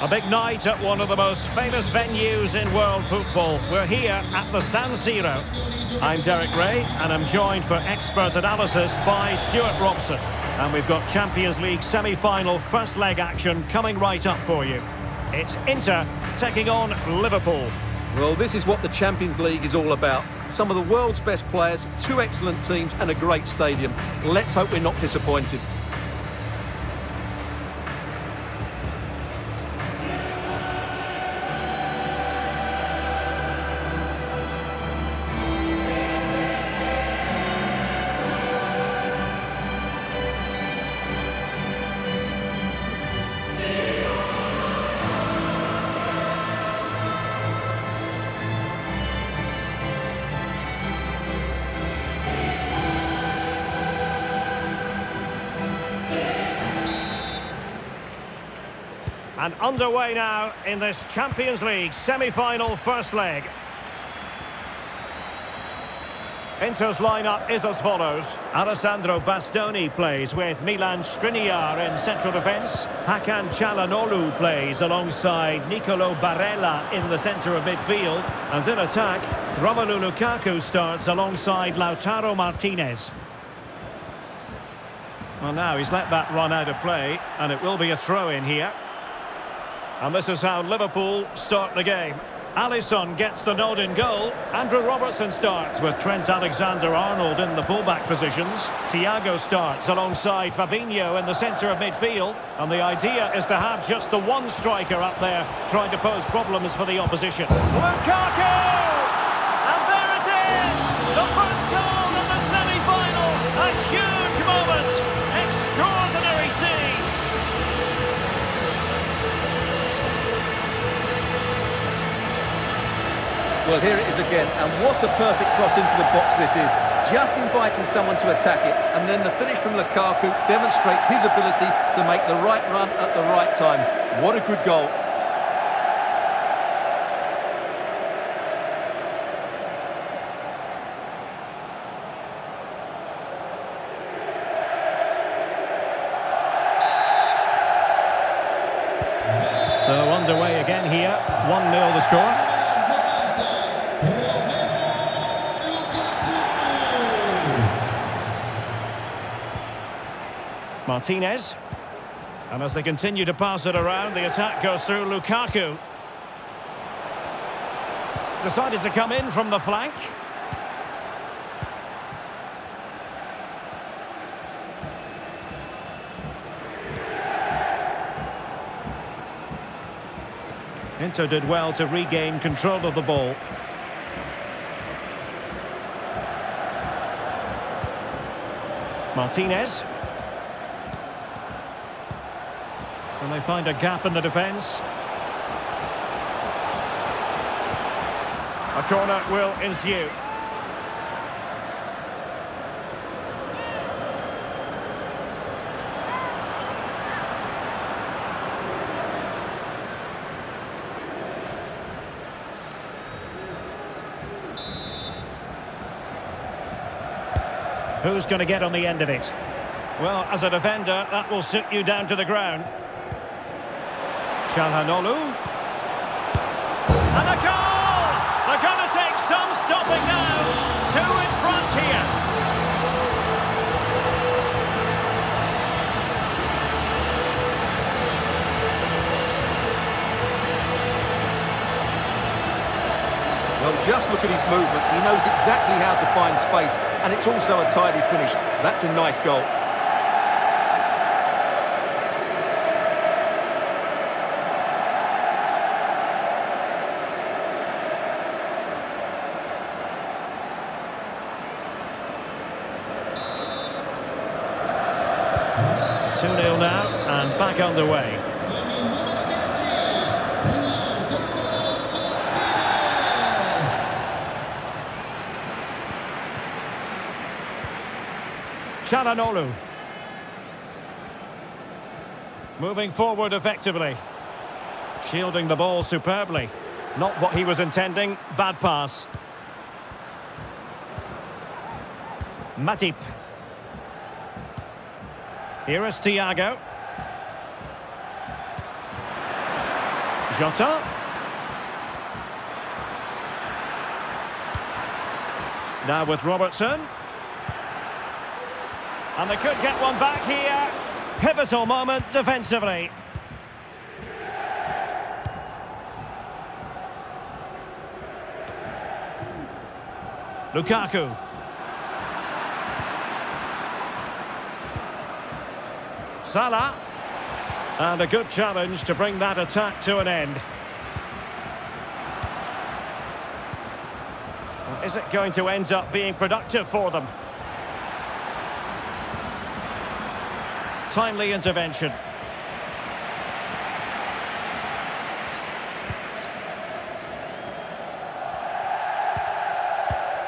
A big night at one of the most famous venues in world football. We're here at the San Siro. I'm Derek Ray, and I'm joined for expert analysis by Stuart Robson. And we've got Champions League semi-final first leg action coming right up for you. It's Inter taking on Liverpool. Well, this is what the Champions League is all about. Some of the world's best players, two excellent teams and a great stadium. Let's hope we're not disappointed. And underway now in this Champions League semi-final first leg. Inter's lineup is as follows. Alessandro Bastoni plays with Milan Skriniar in central defence. Hakan Çalhanoğlu plays alongside Nicolo Barella in the centre of midfield. And in attack, Romelu Lukaku starts alongside Lautaro Martinez. Well, now he's let that run out of play, and it will be a throw-in here. And this is how Liverpool start the game. Alisson gets the nod in goal. Andrew Robertson starts with Trent Alexander-Arnold in the fullback positions. Thiago starts alongside Fabinho in the centre of midfield. And the idea is to have just the one striker up there trying to pose problems for the opposition. Lukaku! Well, here it is again, and what a perfect cross into the box this is. Just inviting someone to attack it, and then the finish from Lukaku demonstrates his ability to make the right run at the right time. What a good goal. So underway again here. 1-0 the score. Martinez. And as they continue to pass it around, the attack goes through Lukaku. Decided to come in from the flank. Inter did well to regain control of the ball. Martinez. And they find a gap in the defence. A corner will ensue. Who's going to get on the end of it? Well, as a defender, that will sit you down to the ground. Çalhanoğlu. And a goal! They're going to take some stopping now. Two in front here. Well, just look at his movement. He knows exactly how to find space, and it's also a tidy finish. That's a nice goal. Two 0 now, and back underway. Çalhanoğlu. Moving forward effectively. Shielding the ball superbly. Not what he was intending. Bad pass. Matip. Here is Thiago. Jota. Now with Robertson. And they could get one back here. Pivotal moment defensively. Lukaku. Salah. And a good challenge to bring that attack to an end. Is it going to end up being productive for them? Timely intervention.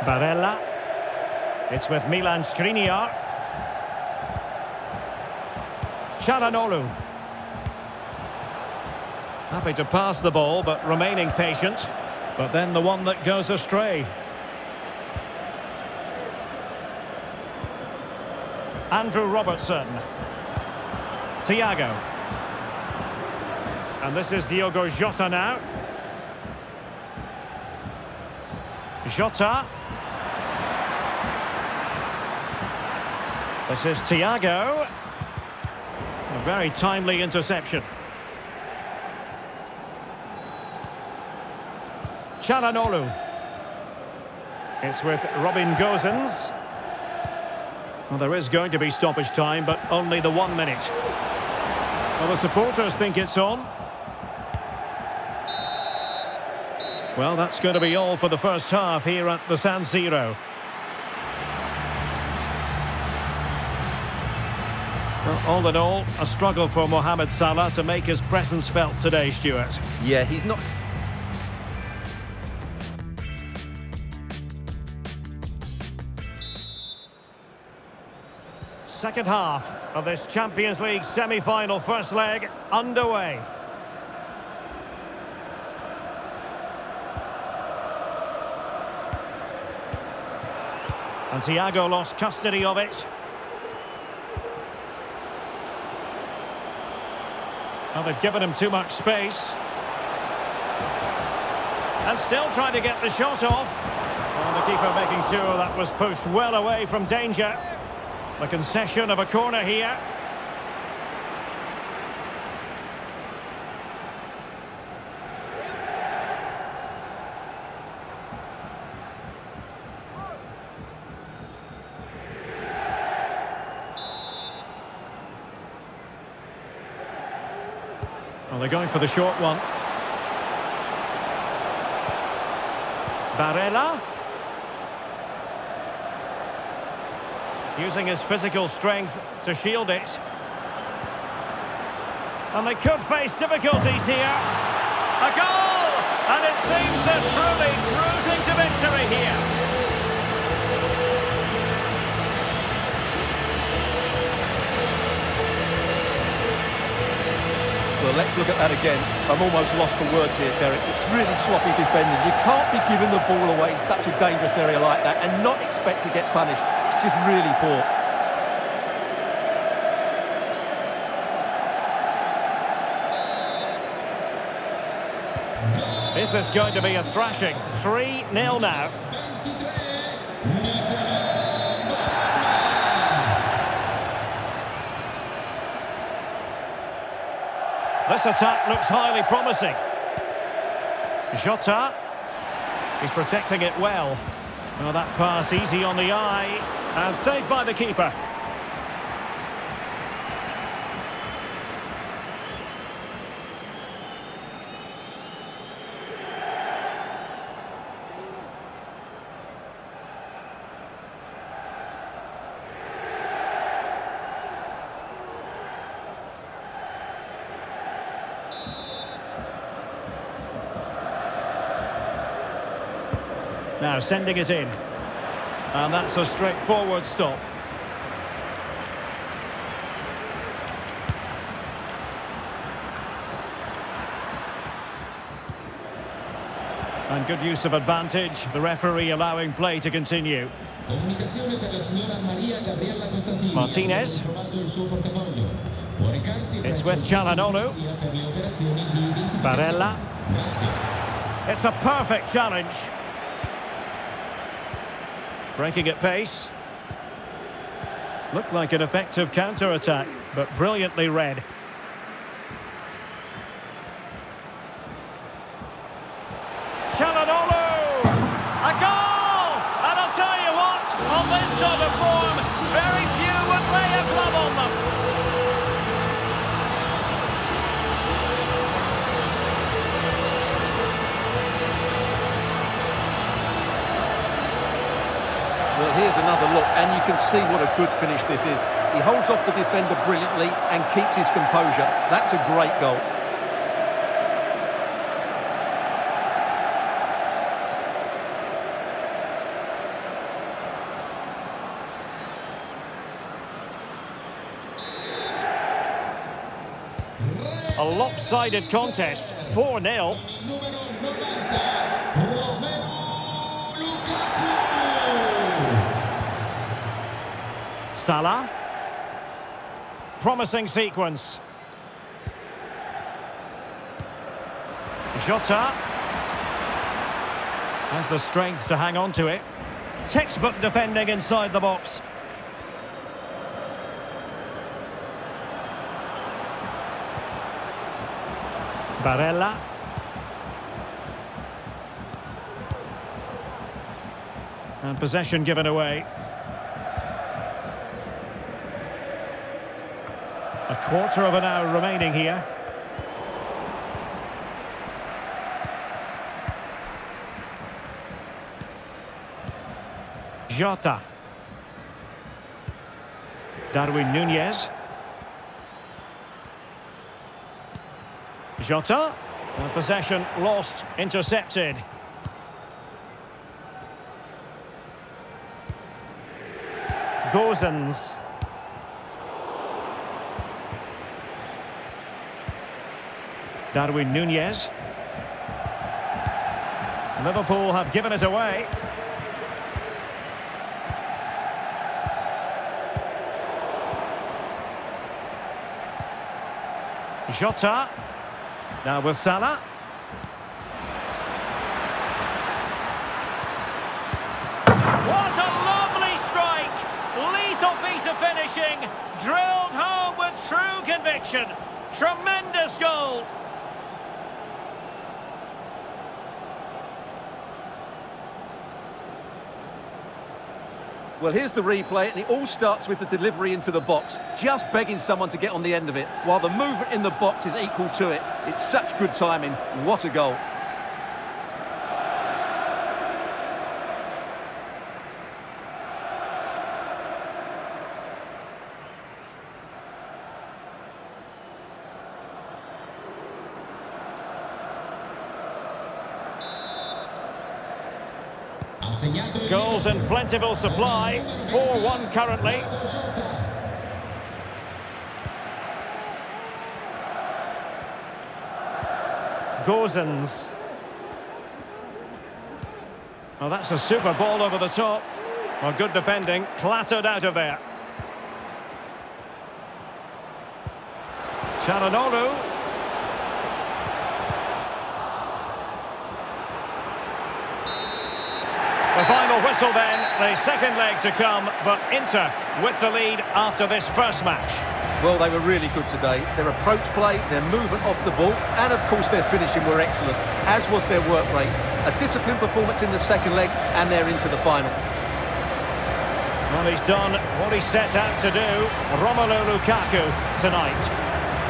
Barella. It's with Milan Skriniar. Calhanoglu. Happy to pass the ball, but remaining patient. But then the one that goes astray. Andrew Robertson. Thiago. And this is Diogo Jota now. Jota. This is Thiago. Very timely interception. Calhanoglu. It's with Robin Gosens. Well, there is going to be stoppage time, but only the one minute. Well, the supporters think it's on. Well, that's going to be all for the first half here at the San Siro. All in all, a struggle for Mohamed Salah to make his presence felt today, Stuart. Yeah, he's not... Second half of this Champions League semi-final first leg underway. And Thiago lost custody of it. Well, they've given him too much space. And still trying to get the shot off. And the keeper making sure that was pushed well away from danger. The concession of a corner here. Going for the short one. Barella. Using his physical strength to shield it. And they could face difficulties here. A goal! And it seems they're truly cruising to victory here. Let's look at that again. I'm almost lost for words here, Derek. It's really sloppy defending. You can't be giving the ball away in such a dangerous area like that and not expect to get punished. It's just really poor. Is this going to be a thrashing? 3-0 now. This attack looks highly promising. Jota. He's protecting it well. Well, that pass easy on the eye. And saved by the keeper. Now sending it in. And that's a straightforward stop. And good use of advantage. The referee allowing play to continue. Martinez. It's with Calhanoglu. Barella. It's a perfect challenge. Breaking at pace. Looked like an effective counter-attack, but brilliantly read. Calhanoglu! A goal! And I'll tell you what, on this sort of form, another look, and you can see what a good finish this is. He holds off the defender brilliantly and keeps his composure. That's a great goal. A lopsided contest, 4-0. Salah. Promising sequence. Jota. Has the strength to hang on to it. Textbook defending inside the box. Barella. And possession given away. Quarter of an hour remaining here. Jota. Darwin Nunez. Jota. And possession lost, intercepted. Gosens. Darwin Nunez. Liverpool have given it away. Jota. Now with Salah. What a lovely strike! Lethal piece of finishing. Drilled home with true conviction. Tremendous goal. Well, here's the replay, and it all starts with the delivery into the box, just begging someone to get on the end of it, while the movement in the box is equal to it. It's such good timing. What a goal. Goals in plentiful supply. 4-1 currently. Gosens. Oh, that's a super ball over the top. Well, good defending. Clattered out of there. Calhanoglu. The final whistle then, the second leg to come, but Inter with the lead after this first match. Well, they were really good today. Their approach play, their movement off the ball, and of course their finishing were excellent, as was their work rate. A disciplined performance in the second leg, and they're into the final. Well, he's done what he set out to do, Romelu Lukaku, tonight.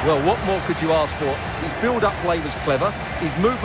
Well, what more could you ask for? His build-up play was clever, his movement...